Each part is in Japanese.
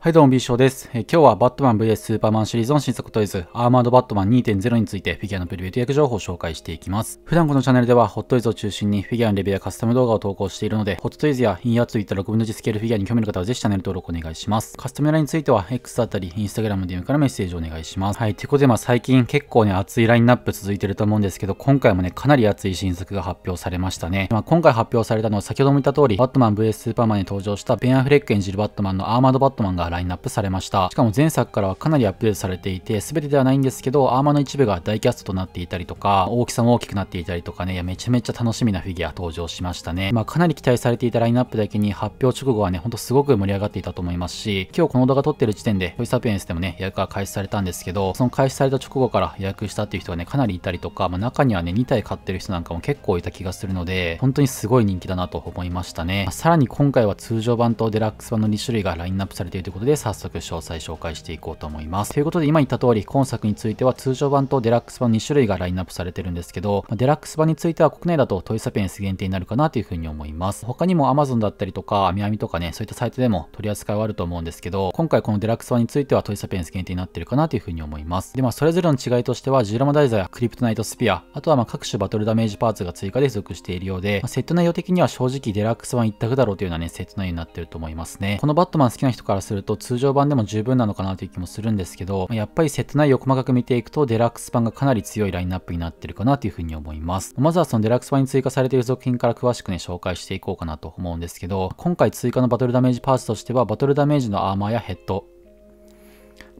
はいどうも B 賞です、え、今日はバットマン VS スーパーマンシリーズの新作トイズアーマードバットマン2.0についてフィギュアのプレビューと予約情報を紹介していきます。普段このチャンネルではホットトイズを中心にフィギュアのレビューやカスタム動画を投稿しているのでホットトイズやインアートといった6分の1スケールフィギュアに興味の方はぜひチャンネル登録お願いします。カスタムラインについては X だったり Instagram DM からメッセージをお願いします。はい、ということでまあ最近結構ね熱いラインナップ続いてると思うんですけど今回もねかなり熱い新作が発表されましたね。まあ、今回発表されたのは先ほども言った通りバットマン VS スーパーマンに登場したベン・アフレック演じるバットマンのアーマードバットマンがラインナップされました。しかも前作からはかなりアップデートされていて全てではないんですけどアーマーの一部がダイキャストとなっていたりとか大きさも大きくなっていたりとかねいやめちゃめちゃ楽しみなフィギュア登場しましたねまあかなり期待されていたラインナップだけに発表直後はねほんとすごく盛り上がっていたと思いますし今日この動画撮ってる時点でトイサピエンスでもね予約が開始されたんですけどその開始された直後から予約したっていう人がねかなりいたりとか、まあ、中にはね2体買ってる人なんかも結構いた気がするので本当にすごい人気だなと思いましたね、まあ、さらに今回は通常版とデラックス版の2種類がラインナップされているということで早速詳細紹介していこうと思います。ということで今言った通り、今作については通常版とデラックス版2種類がラインナップされてるんですけど、デラックス版については国内だとトイサピエンス限定になるかなというふうに思います。他にも Amazon だったりとか、アミアミとかね、そういったサイトでも取り扱いはあると思うんですけど、今回このデラックス版についてはトイサピエンス限定になってるかなというふうに思います。で、まあそれぞれの違いとしては、ジオラマ台座やクリプトナイトスピア、あとはまあ各種バトルダメージパーツが追加で付属しているようで、まあ、セット内容的には正直デラックス版一択だろうというようなね、セット内容になってると思いますね。このバットマン好きな人からすると通常版でも十分なのかなという気もするんですけど、ま、やっぱりセット内容を細かく見ていくと、デラックス版がかなり強いラインナップになってるかなというふうに思います。まずはそのデラックス版に追加されている作品から詳しくね、紹介していこうかなと思うんですけど、今回追加のバトルダメージパーツとしては、バトルダメージのアーマーやヘッド、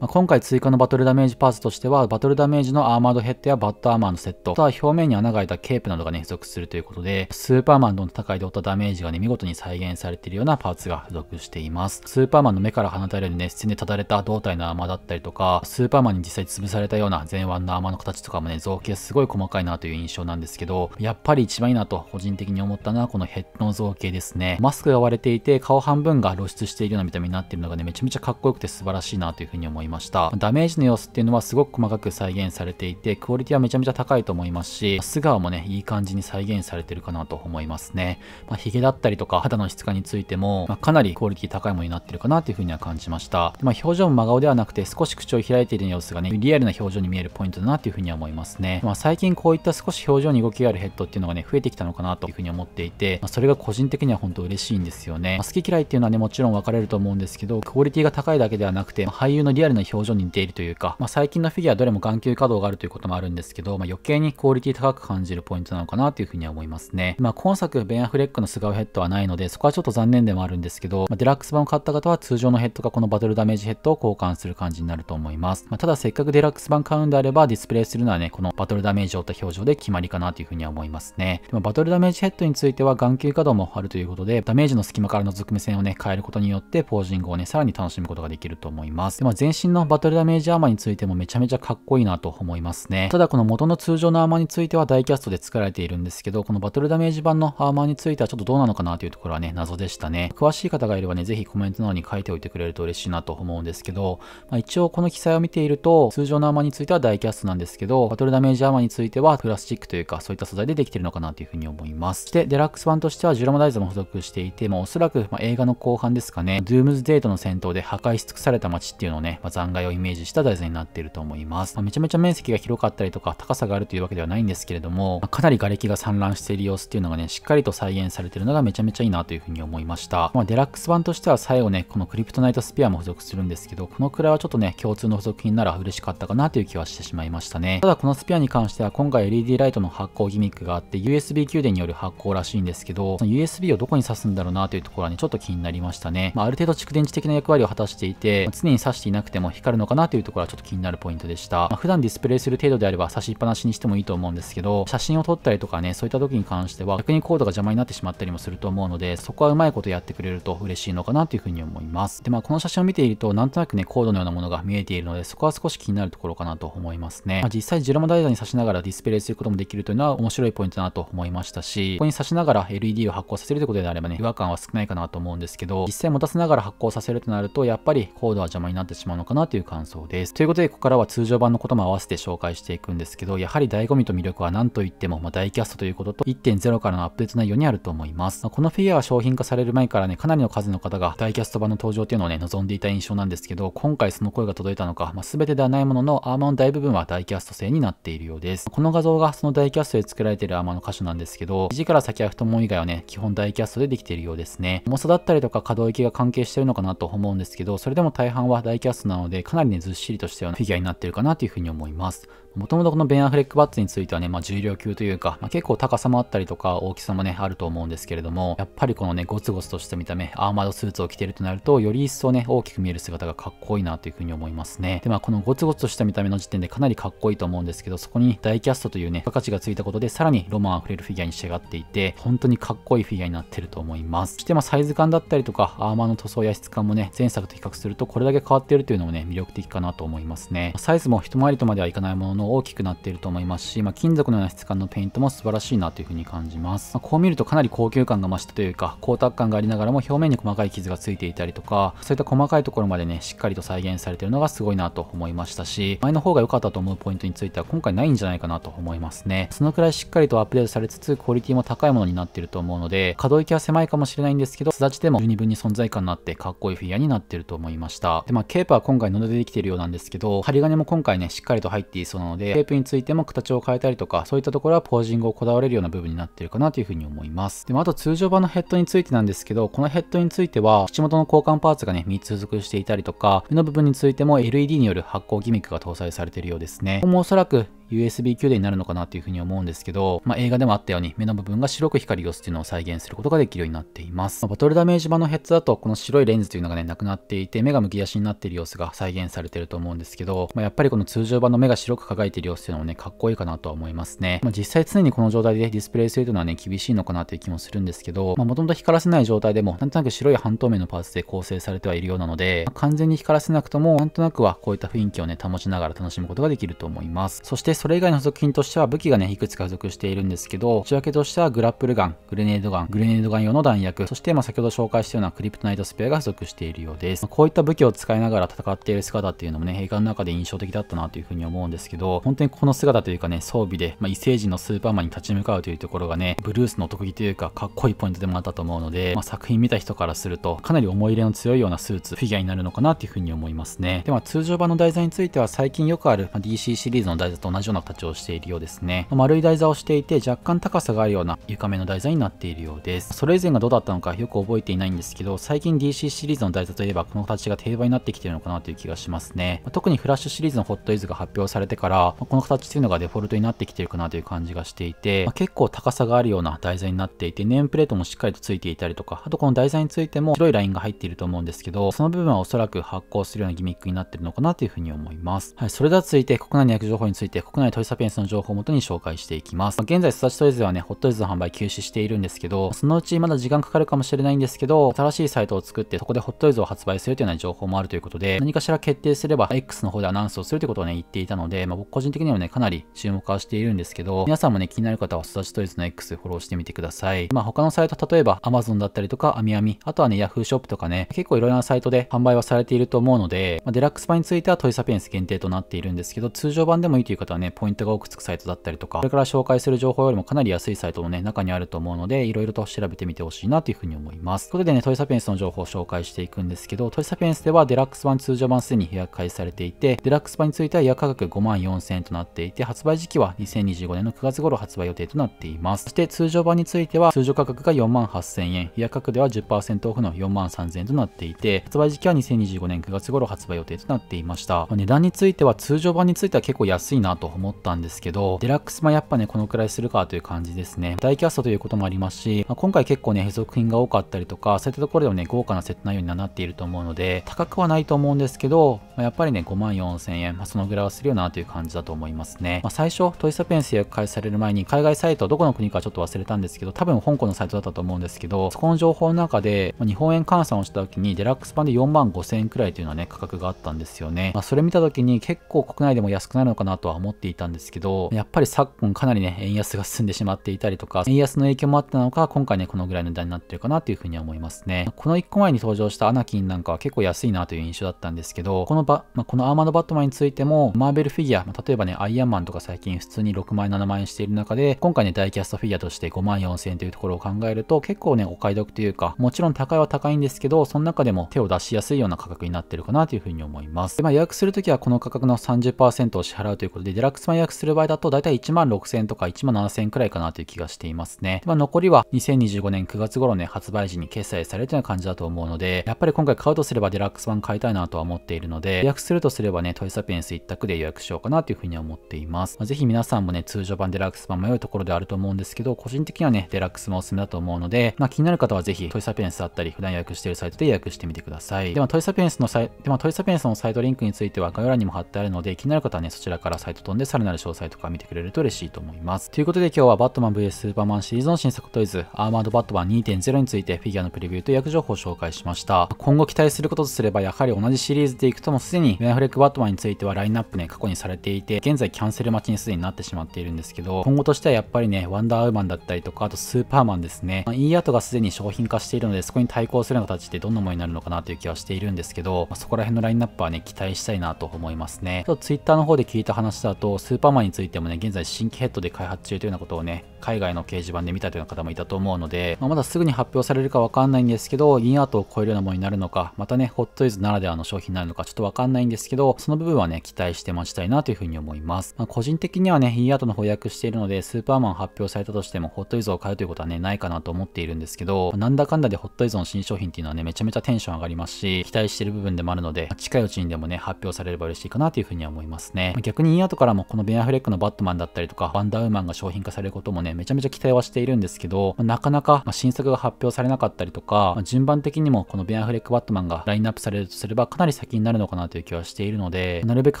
まあ、今回追加のバトルダメージパーツとしては、バトルダメージのアーマードヘッドやバットアーマーのセット、あとは表面に穴が開いたケープなどがね、付属するということで、スーパーマンとの戦いで負ったダメージがね、見事に再現されているようなパーツが付属しています。スーパーマンの目から放たれる熱線でただれた胴体のアーマーだったりとか、スーパーマンに実際潰されたような前腕のアーマーの形とかもね、造形すごい細かいなという印象なんですけど、やっぱり一番いいなと個人的に思ったのはこのヘッドの造形ですね。マスクが割れていて、顔半分が露出しているような見た目になっているのがね、めちゃめちゃかっこよくて素晴らしいなというふうに思いまいました。ダメージの様子っていうのはすごく細かく再現されていて、クオリティはめちゃめちゃ高いと思いますし、素顔もね、いい感じに再現されてるかなと思いますね。まあ、髭だったりとか肌の質感についても、まあ、かなりクオリティ高いものになってるかなというふうには感じました。まあ、表情も真顔ではなくて少し口を開いている様子がね、リアルな表情に見えるポイントだなというふうには思いますね。まあ、最近こういった少し表情に動きがあるヘッドっていうのがね、増えてきたのかなというふうに思っていて、まあ、それが個人的には本当嬉しいんですよね。まあ、好き嫌いっていうのはね、もちろん分かれると思うんですけど、クオリティが高いだけではなくて、まあ、俳優のリアルな表情に似ているというか、まあ、最近のフィギュアどれも眼球可動があるということもあるんですけど、まあ、余計にクオリティ高く感じるポイントなのかなというふうには思いますね。まあ、今作、ベンアフレックの素顔ヘッドはないので、そこはちょっと残念でもあるんですけど、まあ、デラックス版を買った方は通常のヘッドかこのバトルダメージヘッドを交換する感じになると思います。まあ、ただせっかくデラックス版買うんであれば、ディスプレイするのはね、このバトルダメージを負った表情で決まりかなというふうには思いますね。でもバトルダメージヘッドについては眼球可動もあるということで、ダメージの隙間からの覗く目線をね、変えることによって、ポージングをね、さらに楽しむことができると思います。でまあ、全身のバトルダメージアーマーについてもめちゃめちゃかっこいいなと思いますね。ただこの元の通常のアーマーについてはダイキャストで作られているんですけど、このバトルダメージ版のアーマーについてはちょっとどうなのかなというところはね、謎でしたね。詳しい方がいればね、ぜひコメントの方に書いておいてくれると嬉しいなと思うんですけど、まあ、一応この記載を見ていると、通常のアーマーについてはダイキャストなんですけど、バトルダメージアーマーについてはプラスチックというか、そういった素材でできているのかなというふうに思います。そして、デラックス版としてはジオラマ台座も付属していて、まあ、おそらく、ま映画の後半ですかね、ドゥームズデイとの戦闘で破壊し尽くされた街っていうのをね、まあ、残骸をイメージした台座になっていると思います。まあ、めちゃめちゃ面積が広かったりとか、高さがあるというわけではないんですけれども、まかなり瓦礫が散乱している様子っていうのがね、しっかりと再現されているのがめちゃめちゃいいなというふうに思いました。まあ、デラックス版としては最後ね、このクリプトナイトスピアも付属するんですけど、このくらいはちょっとね、共通の付属品なら嬉しかったかなという気はしてしまいましたね。ただこのスピアに関しては今回 LED ライトの発光ギミックがあって USB 給電による発光らしいんですけど、その USB をどこに挿すんだろうなというところはね、ちょっと気になりましたね。まあ、ある程度蓄電池的な役割を果たしていて、常に挿していなくても光るのかなというところはちょっと気になるポイントでした。まあ、普段ディスプレイする程度であれば差しっぱなしにしてもいいと思うんですけど、写真を撮ったりとかね、そういった時に関しては逆にコードが邪魔になってしまったりもすると思うので、そこはうまいことやってくれると嬉しいのかなというふうに思います。で、まあこの写真を見ていると、なんとなくね、コードのようなものが見えているので、そこは少し気になるところかなと思いますね。まあ、実際ジュラマダイザに挿しながらディスプレイすることもできるというのは面白いポイントだなと思いましたし、ここに挿しながら LED を発光させるということであればね、違和感は少ないかなと思うんですけど、実際持たせながら発光させるとなると、やっぱりコードは邪魔になってしまうのかかなという感想です。ということで、ここからは通常版のことも合わせて紹介していくんですけど、やはり醍醐味と魅力は何と言っても、まあ、大キャストということと、1.0からのアップデート内容にあると思います。まあ、このフィギュアは商品化される前からね、かなりの数の方が大キャスト版の登場っていうのをね、望んでいた印象なんですけど、今回その声が届いたのか、まあ、全てではないものの、アーマーの大部分は大キャスト製になっているようです。この画像がその大キャストで作られているアーマーの箇所なんですけど、肘から先は太もも以外はね、基本大キャストでできているようですね。重さだったりとか可動域が関係してるのかなと思うんですけど、それでも大半は大キャストなのので、かなりね、ずっしりとしたようなフィギュアになってるかなというふうに思います。もともとこのベンアフレックバッツについてはね、まあ、重量級というか、まあ、結構高さもあったりとか大きさもね、あると思うんですけれども、やっぱりこのね、ゴツゴツとした見た目、アーマードスーツを着てるとなると、より一層ね、大きく見える姿がかっこいいなというふうに思いますね。で、まあ、このゴツゴツとした見た目の時点でかなりかっこいいと思うんですけど、そこにダイキャストというね、価値がついたことで、さらにロマン溢れるフィギュアに仕上がっていて、本当にかっこいいフィギュアになってると思います。そしてまあ、サイズ感だったりとか、アーマーの塗装や質感もね、前作と比較するとこれだけ変わっているというのもね、魅力的かなと思いますね。サイズも一回りとまではいかないものの大きくなっていると思いますし、まあ、金属のような質感のペイントも素晴らしいなというふうに感じます。まあ、こう見るとかなり高級感が増したというか、光沢感がありながらも表面に細かい傷がついていたりとか、そういった細かいところまでね、しっかりと再現されているのがすごいなと思いましたし、前の方が良かったと思うポイントについては今回ないんじゃないかなと思いますね。そのくらいしっかりとアップデートされつつ、クオリティも高いものになっていると思うので、可動域は狭いかもしれないんですけど、素立ちでも十二分に存在感のあってかっこいいフィギュアになっていると思いました。で、まあ、ケープは今今回布でできているようなんですけど、針金も今回ね、しっかりと入っていそうなので、ケープについても形を変えたりとか、そういったところはポージングをこだわれるような部分になっているかなというふうに思います。でもあと通常版のヘッドについてなんですけど、このヘッドについては、口元の交換パーツがね、3つ付属していたりとか、目の部分についても LED による発光ギミックが搭載されているようですね。ここもおそらく USB 給電になるのかなっていうふうに思うんですけど、まあ、映画でもあったように目の部分が白く光る様子っていうのを再現することができるようになっています。まあ、バトルダメージ版のヘッドだとこの白いレンズというのがね、なくなっていて、目がむき出しになっている様子がが再現されてると思うんですけど、まあ、やっぱりこの通常版の目が白く輝いている様子っていうのもね、かっこいいかなとは思いますね。まあ、実際常にこの状態でディスプレイするというのはね、厳しいのかなという気もするんですけど、まあ、もともと光らせない状態でも、なんとなく白い半透明のパーツで構成されてはいるようなので、まあ、完全に光らせなくとも、なんとなくはこういった雰囲気をね、保ちながら楽しむことができると思います。そしてそれ以外の付属品としては武器がね、いくつか付属しているんですけど、内訳としてはグラップルガン、グレネードガン、グレネードガン用の弾薬、そしてまあ先ほど紹介したようなクリプトナイトスペアが付属しているようです。まあ、こういった武器を使いながら戦っている姿っていうのもね、映画の中で印象的だったなというふうに思うんですけど、本当にこの姿というかね、装備で、まあ、異星人のスーパーマンに立ち向かうというところがね、ブルースの特技というか、かっこいいポイントでもあったと思うので、まあ、作品見た人からすると、かなり思い入れの強いようなスーツ、フィギュアになるのかなというふうに思いますね。では、通常版の台座については最近よくある、ま、DC シリーズの台座と同じような形をしているようですね。ま、丸い台座をしていて若干高さがあるような床面の台座になっているようです。それ以前がどうだったのかよく覚えていないんですけど、最近 DC シリーズの台座といえばこの形が定番になってきているのかなという気がしますね。ま、特にフラッシュシリーズのホットイズが発表されてから、ま、この形というのがデフォルトになってきてるかなという感じがしていて、結構高さがあるような台座になっていて、ネームプレートもしっかりとついていたりとか、あとこの台座についても白いラインが入っていると思うんですけど、その部分はおそらく発光するようなギミックになっているのかなというふうに思います。はい、それでは続いて国内の薬情報について国内トイサピエンスの情報をもとに紹介していきます。まあ、現在、スタチトイズではね、ホットイズの販売休止しているんですけど、そのうちまだ時間かかるかもしれないんですけど、新しいサイトを作ってそこでホットイズを発売するというような情報もあるということで、何かしら決定すれば X の方でアナウンスをするということをね、言っていたので、まあ、僕個人的にはね、かなり注目はしているんですけど、皆さんもね、気になる方はスタチトイズの X フォローしてみてください。まあ他のサイト、例えば Amazon だったりとか、アミアミ、あとはね、Yahoo ショップとかね、結構いろいろなサイトで販売はされていると思うので、まあ、デラックス版についてはトイサピエンス限定となっているんですけど、通常版でもいいという方はね、ポイントが多くつくサイトだったりとか、これから紹介する情報よりもかなり安いサイトもね、中にあると思うので、いろいろと調べてみてほしいなというふうに思います。ということでね、トイサピエンスの情報を紹介していくんですけど、トイサピエンスではデラックス版、通常版すでに予約開始されていて、デラックス版については予約価格5万4000円となっていて、発売時期は2025年の9月頃発売予定となっています。そして通常版については、通常価格が4万8000円、予約価格では10%オフの4万3000円となっていて、発売時期は2025年9月頃発売予定となっていました。値段については通常版については結構安いなと思ったんですけど、デラックス版やっぱね、このくらいするかという感じですね。大キャストということもありますし、まあ、今回結構ね、付属品が多かったりとか、そういったところでもね、豪華なセット内容になっていると思うので、高くはないと思うんですですけどまあ、やっぱりね、5万4000円、まあ、そのぐらいはするよなという感じだと思いますね。まあ、最初、トイサピエンス予約開始される前に、海外サイト、どこの国かちょっと忘れたんですけど、多分香港のサイトだったと思うんですけど、そこの情報の中で、まあ、日本円換算をした時に、デラックス版で4万5000円くらいというのはね、価格があったんですよね。まあ、それ見た時に結構国内でも安くなるのかなとは思っていたんですけど、やっぱり昨今かなりね、円安が進んでしまっていたりとか、円安の影響もあったのか、今回ね、このぐらいの値段になってるかなというふうには思いますね。この1個前に登場したアナキンなんかは結構安いなという印象だったんですけど、このバ、まあ、このアーマードバットマンについても、マーベルフィギュア、まあ、例えばね、アイアンマンとか最近普通に6万円、7万円している中で、今回ね、大キャストフィギュアとして5万4000円というところを考えると、結構ね、お買い得というか、もちろん高いは高いんですけど、その中でも手を出しやすいような価格になってるかなというふうに思います。で、まあ、予約するときはこの価格の30%を支払うということで、デラックス版予約する場合だと、だいたい1万6000円とか1万7000円くらいかなという気がしていますね。まあ、残りは2025年9月頃ね、発売時に決済されるというような感じだと思うので、やっぱり今回買うとすればデラックス版買いたいなとは思っているので、予約するとすればね、トイサピエンス一択で予約しようかなというふうには思っています。まあ、ぜひ皆さんもね、通常版デラックス版迷うところであると思うんですけど、個人的にはね、デラックス版おすすめだと思うので、まあ、気になる方はぜひトイサピエンスだったり、普段予約しているサイトで予約してみてください。では、トイサピエンスのサイではトイサピエンスのサイトリンクについては概要欄にも貼ってあるので、気になる方はね、そちらからサイト飛んでさらなる詳細とか見てくれると嬉しいと思います。ということで今日はバットマン VS スーパーマンシリーズの新作トイズ、アーマードバットマン2.0についてフィギュアのプレビューと役情報を紹介しました。今後期待することとすれば、やはり同じシリーズでいくともすでにベンフレックバットマンについてはラインナップね、過去にされていて、現在キャンセル待ちにすでになってしまっているんですけど、今後としてはやっぱりね、ワンダーウーマンだったりとか、あとスーパーマンですね。まあ、いい後がすでに商品化しているので、そこに対抗するような形でどんなものになるのかなという気はしているんですけど、まあ、そこら辺のラインナップはね、期待したいなと思いますね。ちょっと、ツイッターの方で聞いた話だと、スーパーマンについてもね、現在新規ヘッドで開発中というようなことをね、海外の掲示板で見たというような方もいたと思うので、まあ、まだすぐに発表されるかわかんないんですけど、インアートを超えるようなものになるのか、またね、ホットイズならではの商品になるのかちょっとわかんないんですけど、その部分はね、期待して待ちたいなというふうに思います。まあ、個人的にはね、インアートの翻訳しているので、スーパーマン発表されたとしても、ホットイズを買うということはね、ないかなと思っているんですけど、なんだかんだでホットイズの新商品っていうのはね、めちゃめちゃテンション上がりますし、期待している部分でもあるので、近いうちにでもね、発表されれば嬉しいかなというふうには思いますね。逆にインアートからもこのベンアフレックのバットマンだったりとか、ワンダーウーマンが商品化されることもね、めちゃめちゃ期待はしているんですけど、なかなかま新作が発表されなかったりとか、ま順番的にもこのベンアフレックバットマンがラインナップされるとすればかなり先になるのかなという気はしているので、なるべく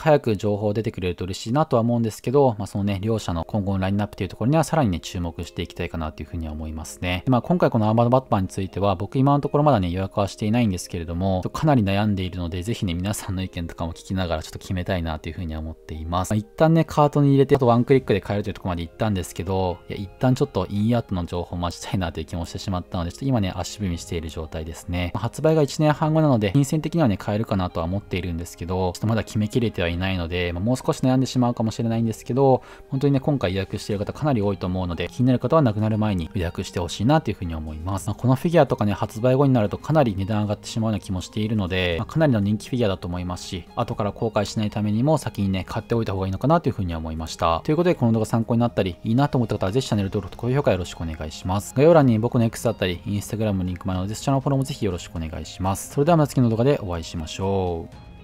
早く情報出てくれると嬉しいなとは思うんですけど、まあ、そのね、両者の今後のラインナップというところにはさらにね、注目していきたいかなというふうには思いますね。まあ、今回このアーマードバットマンについては、僕今のところまだね、予約はしていないんですけれども、かなり悩んでいるので、ぜひね、皆さんの意見とかも聞きながらちょっと決めたいなというふうには思っています。まあ、一旦ね、カートに入れて、あとワンクリックで買えるというところまで行ったんですけど、いや、一旦ちょっとインアートの情報を待ちたいなという気もしてしまったので、ちょっと今ね、足踏みしている状態ですね。まあ、発売が1年半後なので、金銭的にはね、買えるかなとは思っているんですけど、ちょっとまだ決めきれてはいないので、まあ、もう少し悩んでしまうかもしれないんですけど、本当にね、今回予約している方かなり多いと思うので、気になる方はなくなる前に予約してほしいなというふうに思います。まあ、このフィギュアとかね、発売後になるとかなり値段上がってしまうような気もしているので、まあ、かなりの人気フィギュアだと思いますし、後から後悔しないためにも先にね、買っておいた方がいいのかなというふうには思いました。ということで、この動画参考になったり、いいなと思った方はぜひチャンネル登録と高評価よろしくお願いします。概要欄に僕の X だったり、Instagram のリンクもあるので、そちらのフォローもぜひよろしくお願いします。それではまた次の動画でお会いしましょう。